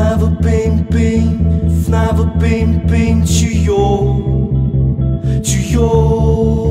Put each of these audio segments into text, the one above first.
Never been been, never been been to your, to your.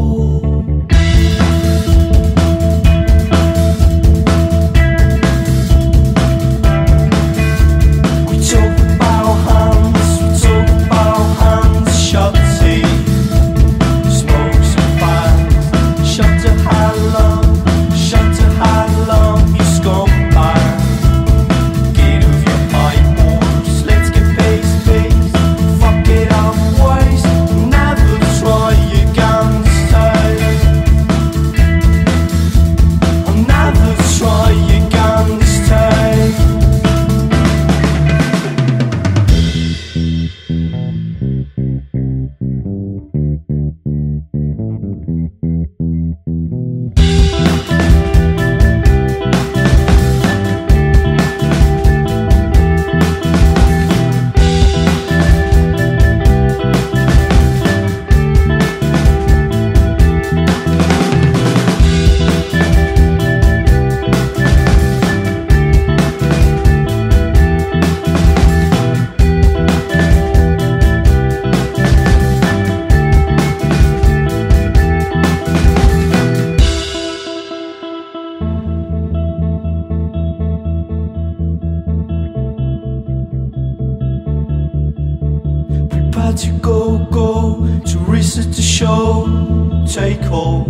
how to go, go To research the show, take hold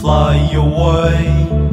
Fly away.